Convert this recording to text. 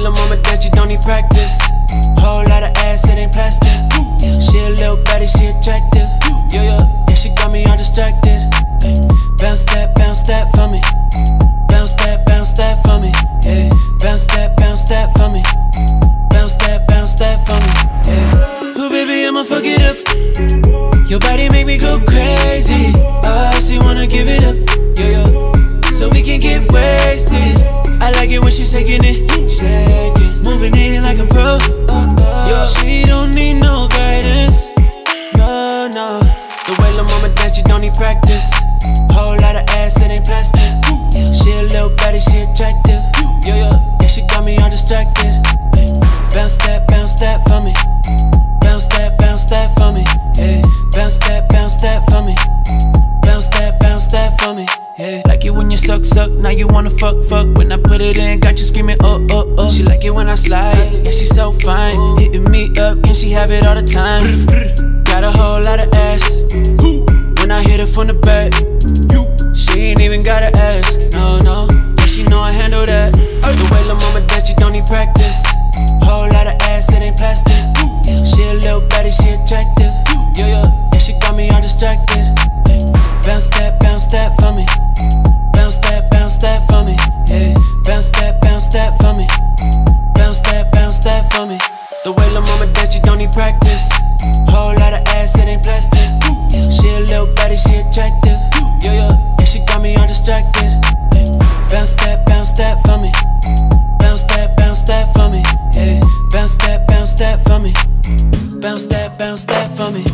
lil' mama dance, she don't need practice. Whole lot of ass, it ain't plastic. She a little baddie, she attractive. Yo, yo, yeah, she got me all distracted. Bounce that, bounce that for me. Bounce that, bounce that for me. Yeah, bounce that, bounce that for me. Bounce that, bounce that for me. Yeah. Ooh, baby, I'ma fuck it up. Your body make me go crazy. Need practice. Whole lot of ass, it ain't plastic. She a little baddie, she attractive. Yo, yo, yeah, she got me all distracted. Bounce that, bounce that for me. Bounce that, bounce that for me. Yeah, bounce that, bounce that for me. Bounce that, bounce that for me. Yeah, like it when you suck, suck. Now you wanna fuck, fuck. When I put it in, got you screaming, oh, oh, oh. She like it when I slide. Yeah, she so fine. Hitting me up, can she have it all the time? Got a whole lot of ass. From the back, she ain't even gotta ask. No, no, yeah, she know I handle that. The way La Mama dance, she don't need practice. Whole lot of ass, it ain't plastic. She a little baddie, she attractive. Yo, yo, yeah, she got me all distracted. Bounce that, bounce that for me. Bounce that, bounce that for me. Yeah, bounce that, bounce that for me. Bounce that, bounce that for me. The way La Mama dance, she don't need practice. Distracted. Bounce that, bounce that for me. Bounce that, bounce that for me. Yeah, bounce that, bounce that for me. Bounce that, bounce that for me.